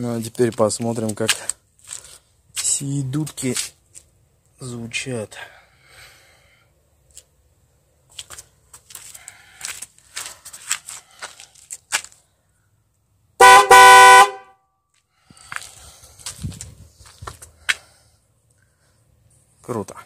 Ну а теперь посмотрим, как сии дудки звучат. Круто.